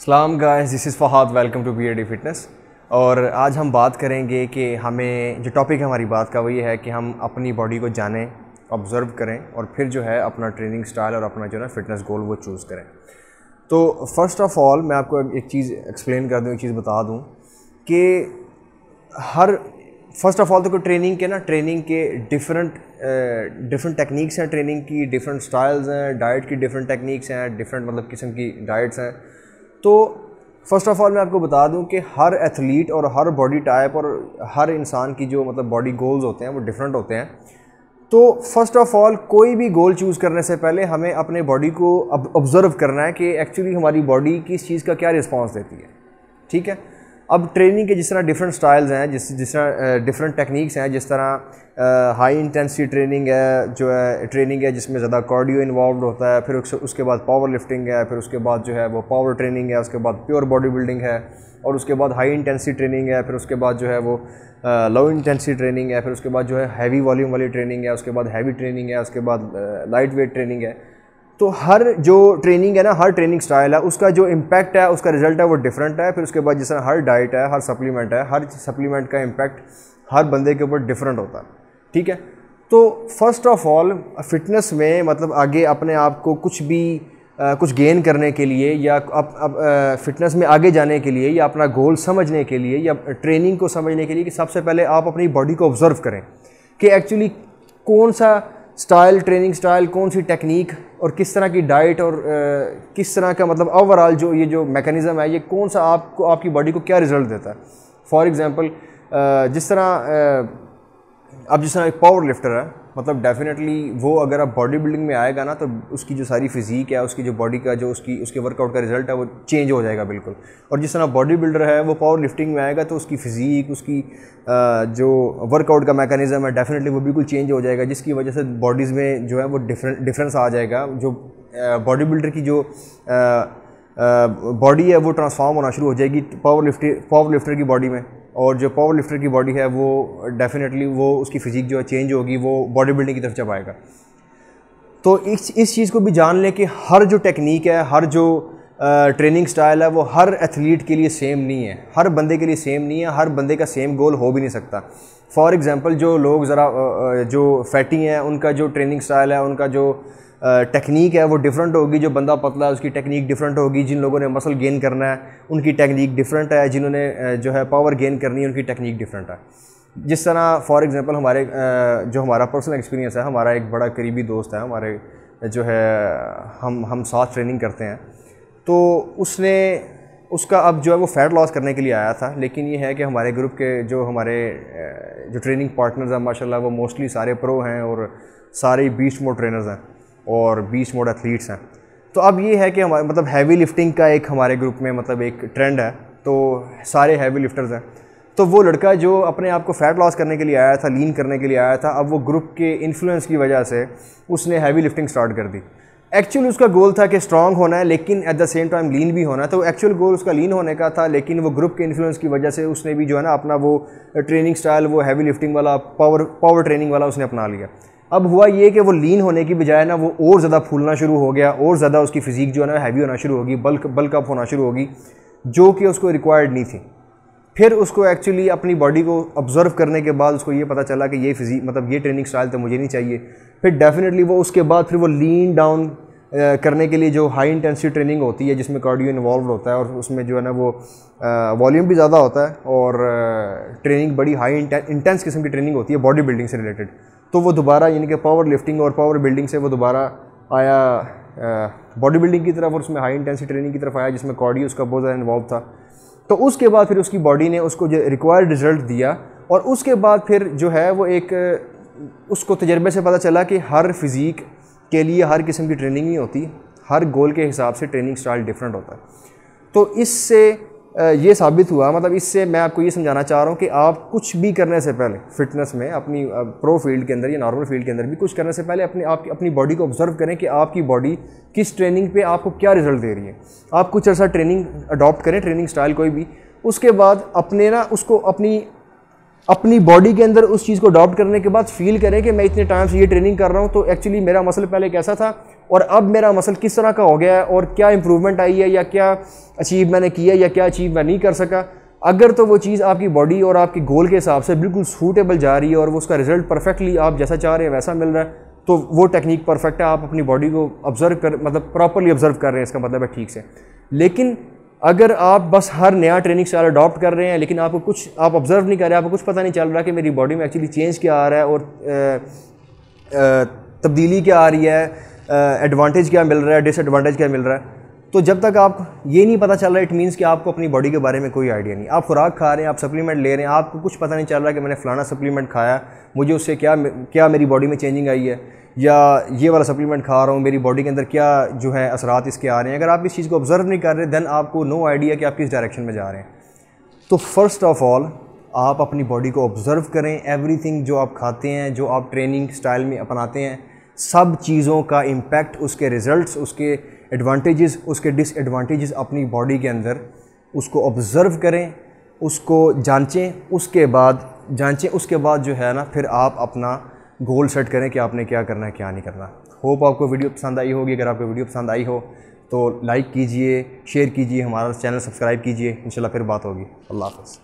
السلام guys this is Fahad welcome to B A D fitness اور آج ہم بات کریں گے کہ ہمیں جو ٹاپک ہے ہماری بات کا، وہ یہ ہے کہ ہم اپنی باڈی کو جانیں آبزرو کریں اور پھر جو ہے اپنا ٹریننگ سٹائل اور اپنا جو ہے نا فٹنس گول وہ چوز کریں۔ تو فرسٹ آف آل میں آپ کو ایک چیز ایکسپلین کر دوں، ایک چیز بتا دوں کہ ہر فرسٹ آف آل تو کوئی ٹریننگ کے نا ٹریننگ کے ڈفرنٹ ڈفرنٹ ٹیکنیکس ہیں ٹریننگ کی ڈفرنٹ سٹائلز ہیں ڈائٹ کی ڈفرنٹ ٹیکنیکس ہیں ڈفرنٹ مطلب قسم کی ڈائٹس ہیں تو فرسٹ آف آل میں آپ کو بتا دوں کہ ہر ایتھلیٹ اور ہر باڈی ٹائپ اور ہر انسان کی جو مطلب باڈی گولز ہوتے ہیں وہ ڈفرینٹ ہوتے ہیں تو فرسٹ آف آل کوئی بھی گول چوز کرنے سے پہلے ہمیں اپنے باڈی کو آبزرو کرنا ہے کہ ایکچولی ہماری باڈی کس چیز کا کیا رسپانس دیتی ہے ٹھیک ہے اب ٹریننگ کے جس طرح ڈفرینٹ سٹائلز ہیں، جس جس طرح ڈفرینٹ ٹیکنیکس ہیں، جس طرح ہائی انٹینسٹی ٹریننگ ہے، جو ہے ٹریننگ ہے جس میں زیادہ کارڈیو انوالوڈ ہوتا ہے، پھر اس کے بعد پاور لفٹنگ ہے، پھر اس کے بعد جو ہے وہ پاور ٹریننگ ہے، اس کے بعد پیور باڈی بلڈنگ ہے، اور اس کے بعد ہائی انٹینسٹی ٹریننگ ہے، پھر اس کے بعد جو ہے وہ لو انٹینسٹی ٹریننگ ہے، پھر اس کے بعد جو ہے ہیوی والیوم والی ٹریننگ ہے، اس کے بعد ہیوی ٹریننگ ہے، اس کے بعد لائٹ ویٹ ٹریننگ ہے۔ تو ہر جو ٹریننگ ہے نا، ہر ٹریننگ سٹائل ہے، اس کا جو امپیکٹ ہے، اس کا رزلٹ ہے وہ ڈفرینٹ ہے۔ پھر اس کے بعد جس طرح ہر ڈائٹ ہے، ہر سپلیمنٹ ہے، ہر سپلیمنٹ کا امپیکٹ ہر بندے کے اوپر ڈفرینٹ ہوتا ہے۔ ٹھیک ہے؟ تو فرسٹ آف آل فٹنس میں مطلب آگے اپنے آپ کو کچھ بھی کچھ گین کرنے کے لیے یا فٹنس میں آگے جانے کے لیے یا اپنا گول سمجھنے کے لیے یا ٹریننگ کو سمجھنے کے لیے کہ سب سے پہلے آپ اپنی باڈی کو آبزرو کریں کہ ایکچولی کون سا سٹائل ٹریننگ سٹائل کون سی ٹیکنیک اور کس طرح کی ڈائٹ اور کس طرح کا مطلب اوور آل جو یہ جو میکانزم ہے، یہ کون سا آپ کو، آپ کی باڈی کو کیا رزلٹ دیتا ہے؟ فار ایگزامپل جس طرح اب جس طرح ایک پاور لفٹر ہے مطلب ڈیفینیٹلی وہ اگر آپ باڈی بلڈنگ میں آئے گا نا تو اس کی جو ساری فزیک ہے، اس کی جو باڈی کا جو اس کی، اس کے ورک آؤٹ کا رزلٹ ہے، وہ چینج ہو جائے گا بالکل۔ اور جس طرح باڈی بلڈر ہے، وہ پاور لفٹنگ میں آئے گا تو اس کی فزیک اس کی جو ورک آؤٹ کا میکانزم ہے ڈیفینیٹلی وہ بالکل چینج ہو جائے گا، جس کی وجہ سے باڈیز میں جو ہے وہ ڈفرینس آ جائے گا۔ جو باڈی بلڈر کی جو باڈی ہے، وہ ٹرانسفارم ہونا شروع ہو جائے گی پاور لفٹر پاور لفٹر کی باڈی میں۔ اور جو پاور لفٹر کی باڈی ہے وہ ڈیفینیٹلی وہ اس کی فزیک جو ہے چینج ہوگی، وہ باڈی بلڈنگ کی طرف جب آئے گا۔ تو اس اس چیز کو بھی جان لیں کہ ہر جو ٹیکنیک ہے، ہر جو ٹریننگ سٹائل ہے، وہ ہر ایتھلیٹ کے لیے سیم نہیں ہے۔ ہر بندے کے لیے سیم نہیں ہے، ہر بندے کا سیم گول ہو بھی نہیں سکتا۔ فار ایگزامپل جو لوگ ذرا جو فیٹی ہیں، ان کا جو ٹریننگ سٹائل ہے، ان کا جو ٹیکنیک ہے وہ ڈفرنٹ ہوگی، جو بندہ پتلا ہے، اس کی ٹیکنیک ڈفرنٹ ہوگی، جن لوگوں نے مسل گین کرنا ہے، ان کی ٹیکنیک ڈفرنٹ ہے، جنہوں نے جو ہے پاور گین کرنی ہے، ان کی ٹیکنیک ڈفرنٹ ہے۔ جس طرح فار ایگزامپل ہمارے جو ہمارا پرسنل ایکسپیرینس ہے، ہمارا ایک بڑا قریبی دوست ہے، ہمارے جو ہے، ہم ہم ساتھ ٹریننگ کرتے ہیں۔ تو اس نے، اس کا اب جو ہے وہ فیٹ لاس کرنے کے لیے آیا تھا، لیکن یہ ہے کہ ہمارے گروپ کے جو ہمارے جو ٹریننگ پارٹنرز ہیں ماشاء اللہ وہ موسٹلی سارے پرو ہیں اور سارے بیسٹ موڈ ٹرینرز ہیں۔ اور بیس موڈ ایتھلیٹس ہیں۔ تو اب یہ ہے کہ ہمارے مطلب ہیوی لفٹنگ کا ایک ہمارے گروپ میں مطلب ایک ٹرینڈ ہے۔ تو سارے ہیوی لفٹرز ہیں۔ تو وہ لڑکا جو اپنے آپ کو فیٹ لاس کرنے کے لیے آیا تھا لین کرنے کے لیے آیا تھا، اب وہ گروپ کے انفلوئنس کی وجہ سے اس نے ہیوی لفٹنگ سٹارٹ کر دی۔ ایکچولی اس کا گول تھا کہ اسٹرانگ ہونا ہے، لیکن at the same time lean بھی ہونا ہے۔ تو ایکچوئل گول اس کا لین ہونے کا تھا، لیکن وہ گروپ کے انفلوئنس کی وجہ سے اس نے بھی جو ہے نا اپنا وہ ٹریننگ سٹائل وہ ہیوی لفٹنگ والا پاور پاور ٹریننگ والا اس نے اپنا لیا۔ اب ہوا یہ کہ وہ لین ہونے کی بجائے نا وہ اور زیادہ پھولنا شروع ہو گیا، اور زیادہ اس کی فزیک جو ہے نا ہیوی ہونا شروع ہوگی بلک بلک اپ ہونا شروع ہوگی، جو کہ اس کو ریکوائرڈ نہیں تھی۔ پھر اس کو ایکچولی اپنی باڈی کو آبزرو کرنے کے بعد اس کو یہ پتہ چلا کہ یہ فزیک مطلب یہ ٹریننگ سٹائل تو مجھے نہیں چاہیے۔ پھر ڈیفینیٹلی وہ اس کے بعد پھر وہ لین ڈاؤن کرنے کے لیے جو ہائی انٹینسٹی ٹریننگ ہوتی ہے، جس میں کارڈیو انوالوڈ ہوتا ہے اور اس میں جو ہے نا وہ والیوم بھی زیادہ ہوتا ہے اور ٹریننگ بڑی ہائی انٹینس قسم کی ٹریننگ ہوتی ہے باڈی بلڈنگ سے ریلیٹڈ تو وہ دوبارہ یعنی کہ پاور لفٹنگ اور پاور بلڈنگ سے وہ دوبارہ آیا باڈی بلڈنگ کی طرف اور اس میں ہائی انٹینسی ٹریننگ کی طرف آیا، جس میں کارڈی اس کا بہت زیادہ انوالو تھا۔ تو اس کے بعد پھر اس کی باڈی نے اس کو جو ریکوائرڈ رزلٹ دیا اور اس کے بعد پھر جو ہے وہ ایک، اس کو تجربے سے پتہ چلا کہ ہر فزیک کے لیے ہر قسم کی ٹریننگ نہیں ہوتی، ہر گول کے حساب سے ٹریننگ سٹائل ڈفرینٹ ہوتا۔ ہے تو اس سے یہ ثابت ہوا مطلب اس سے میں آپ کو یہ سمجھانا چاہ رہا ہوں کہ آپ کچھ بھی کرنے سے پہلے فٹنس میں، اپنی پرو فیلڈ کے اندر یا نارمل فیلڈ کے اندر بھی کچھ کرنے سے پہلے اپنی، آپ اپنی باڈی کو آبزرو کریں کہ آپ کی باڈی کس ٹریننگ پہ آپ کو کیا رزلٹ دے رہی ہے۔ آپ کچھ عرصہ ٹریننگ اڈاپٹ کریں ٹریننگ سٹائل کوئی بھی، اس کے بعد اپنے نا، اس کو اپنی اپنی باڈی کے اندر اس چیز کو اڈاپٹ کرنے کے بعد فیل کریں کہ میں اتنے ٹائم سے یہ ٹریننگ کر رہا ہوں تو ایکچولی میرا مسل پہلے کیسا تھا اور اب میرا مسل کس طرح کا ہو گیا ہے اور کیا امپروومنٹ آئی ہے یا کیا اچیو میں نے کیا یا کیا اچیو میں نہیں کر سکا۔ اگر تو وہ چیز آپ کی باڈی اور آپ کی گول کے حساب سے بالکل سوٹیبل جا رہی ہے اور وہ اس کا رزلٹ پرفیکٹلی آپ جیسا چاہ رہے ہیں ویسا مل رہا ہے، تو وہ ٹیکنیک پرفیکٹ ہے، آپ اپنی باڈی کو آبزرو کر مطلب پراپرلی آبزرو کر رہے ہیں، اس کا مطلب ہے ٹھیک سے۔ لیکن اگر آپ بس ہر نیا ٹریننگ سٹائل اڈاپٹ کر رہے ہیں، لیکن آپ کو کچھ آپ آبزرو نہیں کر رہے، آپ کو کچھ پتہ نہیں چل رہا کہ میری باڈی میں ایکچولی چینج کیا آ رہا ہے اور تبدیلی کیا آ رہی ہے ایڈوانٹیج کیا مل رہا ہے ڈس ایڈوانٹیج کیا مل رہا ہے۔ تو جب تک آپ یہ نہیں پتہ چل رہا اٹ مینس کہ آپ کو اپنی باڈی کے بارے میں کوئی آئیڈیا نہیں. آپ خوراک کھا رہے ہیں، آپ سپلیمنٹ لے رہے ہیں، آپ کو کچھ پتہ نہیں چل رہا کہ میں نے فلانا سپلیمنٹ کھایا، مجھے اس سے کیا کیا میری باڈی میں چینجنگ آئی ہے، یا یہ والا سپلیمنٹ کھا رہا ہوں، میری باڈی کے اندر کیا جو ہے اثرات اس کے آ رہے ہیں. اگر آپ اس چیز کو آبزرو نہیں کر رہے دین آپ کو نو آئیڈیا کہ آپ کس ڈائریکشن میں جا رہے ہیں. تو فرسٹ آف آل آپ اپنی باڈی کو آبزرو کریں ایوری تھنگ جو آپ کھاتے ہیں، جو آپ ٹریننگ اسٹائل میں اپناتے ہیں، سب چیزوں کا امپیکٹ اس کے ریزلٹس اس کے ایڈوانٹیجز اس کے ڈس ایڈوانٹیجز اپنی باڈی کے اندر، اس کو آبزرو کریں، اس کو جانچیں، اس کے بعد، جانچیں، اس کے بعد جو ہے نا، پھر آپ اپنا گول سیٹ کریں کہ آپ نے کیا کرنا ہے، کیا نہیں کرنا۔ ہوپ آپ کو ویڈیو پسند آئی ہوگی۔ اگر آپ کو ویڈیو پسند آئی ہو، تو لائک کیجیے شیئر کیجیے، ہمارا چینل سبسکرائب کیجیے۔ انشاءاللہ پھر بات ہوگی۔ اللہ حافظ۔